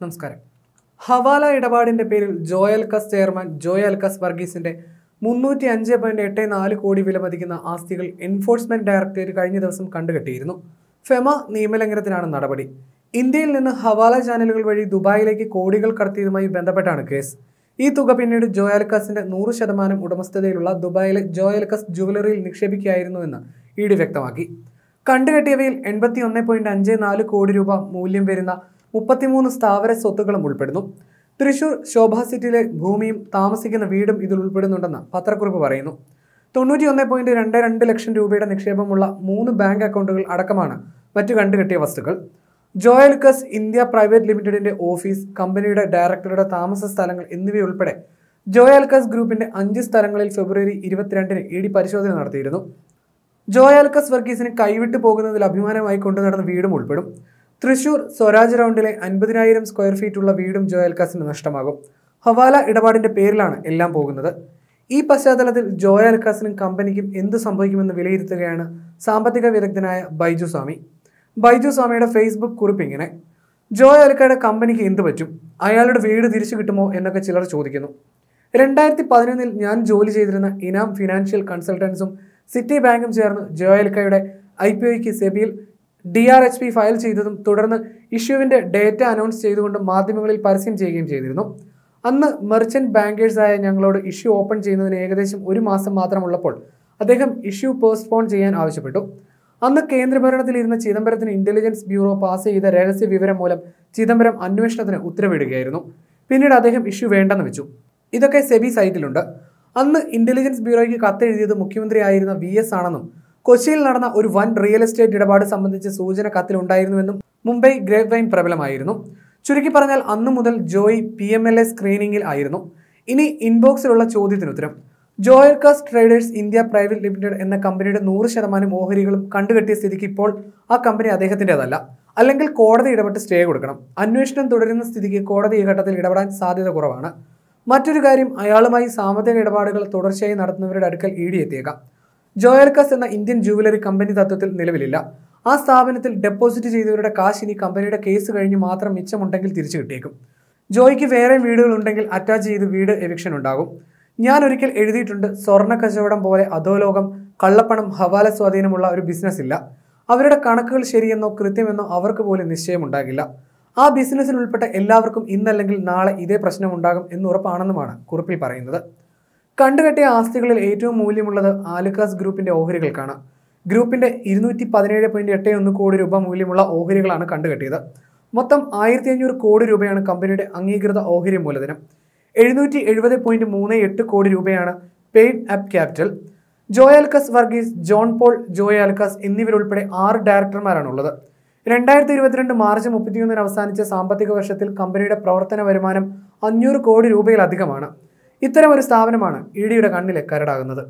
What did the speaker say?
നമസ്കാരം. ഹവാല ഇടപാടിന്റെ പേരിൽ Joyalukkas chairman Joyalukkas വർഗീസിന്റെ മുന്നൂറ്റി അഞ്ച് പോയിന്റ് എട്ട് നാല് കോടി വിലമതിക്കുന്ന ആസ്തികൾ എൻഫോഴ്സ്മെന്റ് ഡയറക്ടറേറ്റ് കഴിഞ്ഞ ദിവസം കണ്ടുകെട്ടിയിരുന്നു. ഫെമ നിയമലംഘനത്തിനാണ് നടപടി. ഇന്ത്യയിൽ നിന്ന് ഹവാല ചാനലുകൾ വഴി ദുബായിലേക്ക് കോടികൾ കടത്തിയതുമായി ബന്ധപ്പെട്ടാണ് കേസ്. ഈ തുക പിന്നീട് ജോയൽക്കസിന്റെ നൂറ് ശതമാനം ഉടമസ്ഥതയിലുള്ള ദുബായിലെ ജോയൽക്കസ് ജുവലറിയിൽ നിക്ഷേപിക്കുകയായിരുന്നുവെന്ന് ഇ ഡി വ്യക്തമാക്കി. കണ്ടുകെട്ടിയവയിൽ എൺപത്തി ഒന്ന് പോയിന്റ് അഞ്ച് നാല് കോടി രൂപ മൂല്യം വരുന്ന മുപ്പത്തിമൂന്ന് സ്ഥാവര സ്വത്തുക്കളും ഉൾപ്പെടുന്നു. തൃശൂർ ശോഭ സിറ്റിയിലെ ഭൂമിയും താമസിക്കുന്ന വീടും ഇതിൽ ഉൾപ്പെടുന്നുണ്ടെന്ന് പത്രക്കുറിപ്പ് പറയുന്നു. തൊണ്ണൂറ്റി ഒന്ന് പോയിന്റ് രണ്ട് രണ്ട് ലക്ഷം രൂപയുടെ നിക്ഷേപമുള്ള മൂന്ന് ബാങ്ക് അക്കൗണ്ടുകൾ അടക്കമാണ് മറ്റു കണ്ടുകെട്ടിയ വസ്തുക്കൾ. ജോയൽക്കസ് ഇന്ത്യ പ്രൈവറ്റ് ലിമിറ്റഡിന്റെ ഓഫീസ് കമ്പനിയുടെ ഡയറക്ടറുടെ താമസ സ്ഥലങ്ങൾ എന്നിവയുൾപ്പെടെ ജോയൽക്കസ് ഗ്രൂപ്പിന്റെ അഞ്ച് സ്ഥലങ്ങളിൽ ഫെബ്രുവരി ഇരുപത്തിരണ്ടിന് ഇ ഡി പരിശോധന നടത്തിയിരുന്നു. ജോയാൽക്കസ് വർഗീസിന് കൈവിട്ടു പോകുന്നതിൽ അഭിമാനമായി കൊണ്ടു നടന്ന വീടും ഉൾപ്പെടും. തൃശൂർ സ്വരാജ് റൗണ്ടിലെ അൻപതിനായിരം സ്ക്വയർ ഫീറ്റുള്ള വീടും ജോയൽ കാസിന് നഷ്ടമാകും. ഹവാല ഇടപാടിന്റെ പേരിലാണ് എല്ലാം പോകുന്നത്. ഈ പശ്ചാത്തലത്തിൽ ജോയാൽക്കാസിനും കമ്പനിക്കും എന്ത് സംഭവിക്കുമെന്ന് വിലയിരുത്തുകയാണ് സാമ്പത്തിക വിദഗ്ധനായ ബൈജു സ്വാമി. ബൈജു സ്വാമിയുടെ ഫേസ്ബുക്ക് കുറിപ്പ് ഇങ്ങനെ ജോയ് അൽക്കയുടെ കമ്പനിക്ക് എന്ത് പറ്റും? അയാളുടെ വീട് തിരിച്ചു കിട്ടുമോ? എന്നൊക്കെ ചിലർ ചോദിക്കുന്നു. രണ്ടായിരത്തി പതിനൊന്നിൽ ഞാൻ ജോലി ചെയ്തിരുന്ന ഇനാം ഫിനാൻഷ്യൽ കൺസൾട്ടൻസും സിറ്റി ബാങ്കും ചേർന്ന് ജോയൽക്കയുടെ ഐ പി ഒക്ക് സെബിയിൽ D R H P file ചെയ്തതും തുടർന്ന് ഇഷ്യൂവിന്റെ ഡേറ്റ അനൗൺസ് ചെയ്തുകൊണ്ട് മാധ്യമങ്ങളിൽ പരസ്യം ചെയ്യുകയും ചെയ്തിരുന്നു. അന്ന് മെർച്ചന്റ് ബാങ്കേഴ്സായ ഞങ്ങളോട് ഇഷ്യൂ ഓപ്പൺ ചെയ്യുന്നതിന് ഏകദേശം ഒരു മാസം മാത്രമുള്ളപ്പോൾ അദ്ദേഹം ഇഷ്യൂ പോസ്റ്റ്പോൺ ചെയ്യാൻ ആവശ്യപ്പെട്ടു. അന്ന് കേന്ദ്രഭരണത്തിലിരുന്ന ചിദംബരത്തിന് ഇന്റലിജൻസ് ബ്യൂറോ പാസ് ചെയ്ത രഹസ്യ വിവരം മൂലം ചിദംബരം അന്വേഷണത്തിന് ഉത്തരവിടുകയായിരുന്നു. പിന്നീട് അദ്ദേഹം ഇഷ്യൂ വേണ്ടെന്ന് വെച്ചു. ഇതൊക്കെ സെബി സൈറ്റിലുണ്ട് അന്ന് ഇന്റലിജൻസ് ബ്യൂറോയ്ക്ക് കത്തെഴുതിയത് മുഖ്യമന്ത്രിയായിരുന്ന വി എസ് ആണെന്നും കൊച്ചിയിൽ നടന്ന ഒരു വൻ റിയൽ എസ്റ്റേറ്റ് ഇടപാട് സംബന്ധിച്ച സൂചന കത്തിലുണ്ടായിരുന്നുവെന്നും മുംബൈ ഗ്രേപ്പ് വൈൻ പ്രബലമായിരുന്നു. ചുരുക്കി പറഞ്ഞാൽ അന്നു മുതൽ Joy P M L A സ്ക്രീനിങ്ങിൽ ആയിരുന്നു. ഇനി ഇൻബോക്സിലുള്ള ചോദ്യത്തിന് ഉത്തരം Joyalukkas traders India private limited എന്ന കമ്പനിയുടെ നൂറ് ശതമാനം ഓഹരികളും കണ്ടുകെട്ടിയ സ്ഥിതിക്ക് ഇപ്പോൾ ആ കമ്പനി അദ്ദേഹത്തിന്റെതല്ല. അല്ലെങ്കിൽ കോടതി ഇടപെട്ട് സ്റ്റേ കൊടുക്കണം. അന്വേഷണം തുടരുന്ന സ്ഥിതിക്ക് കോടതി ഈ ഘട്ടത്തിൽ ഇടപെടാൻ സാധ്യത കുറവാണ്. മറ്റൊരു കാര്യം അയാളുമായി സാമ്പത്തിക ഇടപാടുകൾ തുടർച്ചയായി നടത്തുന്നവരുടെ അടുക്കൽ ഇ ഡി എത്തിയേക്കാം. ജോയൽക്കസ് എന്ന ഇന്ത്യൻ ജുവലറി കമ്പനി തത്വത്തിൽ നിലവിലില്ല. ആ സ്ഥാപനത്തിൽ ഡെപ്പോസിറ്റ് ചെയ്തവരുടെ കാശ് ഇനി കമ്പനിയുടെ കേസ് കഴിഞ്ഞ് മാത്രം മിച്ചമുണ്ടെങ്കിൽ തിരിച്ചു കിട്ടിയേക്കും. ജോയ്ക്ക് വേറെ വീടുകൾ ഉണ്ടെങ്കിൽ അറ്റാച്ച് ചെയ്ത് വീട് എവിക്ഷൻ ഉണ്ടാകും. ഞാൻ ഒരിക്കൽ എഴുതിയിട്ടുണ്ട് സ്വർണ കച്ചവടം പോലെ അധോലോകം കള്ളപ്പണം ഹവാല സ്വാധീനമുള്ള ഒരു ബിസിനസ് ഇല്ല. അവരുടെ കണക്കുകൾ ശരിയെന്നോ കൃത്യമെന്നോ അവർക്ക് പോലും നിശ്ചയമുണ്ടാകില്ല. ആ ബിസിനസ്സിൽ ഉൾപ്പെട്ട എല്ലാവർക്കും ഇന്നല്ലെങ്കിൽ നാളെ ഇതേ പ്രശ്നമുണ്ടാകും എന്നുറപ്പാണെന്നുമാണ് കുറിപ്പിൽ പറയുന്നത്. കണ്ടുകെട്ടിയ ആസ്തികളിൽ ഏറ്റവും മൂല്യമുള്ളത് ആലുക്കാസ് ഗ്രൂപ്പിന്റെ ഓഹരികൾക്കാണ്. ഗ്രൂപ്പിന്റെ ഇരുന്നൂറ്റി പതിനേഴ് പോയിന്റ് എട്ട് ഒന്ന് കോടി രൂപ മൂല്യമുള്ള ഓഹരികളാണ് കണ്ടുകെട്ടിയത്. മൊത്തം ആയിരത്തി അഞ്ഞൂറ് കോടി രൂപയാണ് കമ്പനിയുടെ അംഗീകൃത ഓഹരി മൂലധനം. എഴുന്നൂറ്റി എഴുപത് പോയിന്റ് മൂന്ന് എട്ട് കോടി രൂപയാണ് paid up capital Joyalukkas Varghese John Paul Joyalukkas എന്നിവരുൾപ്പെടെ ആറ് ഡയറക്ടർമാരാണുള്ളത്. രണ്ടായിരത്തി ഇരുപത്തിരണ്ട് മാർച്ച് മുപ്പത്തിയൊന്നിന് അവസാനിച്ച സാമ്പത്തിക വർഷത്തിൽ കമ്പനിയുടെ പ്രവർത്തന വരുമാനം അഞ്ഞൂറ് കോടി രൂപയിലധികമാണ്. ഇത്തരം ഒരു സ്ഥാപനമാണ് ഇ ഡിയുടെ കണ്ണിലെ കരടാകുന്നത്.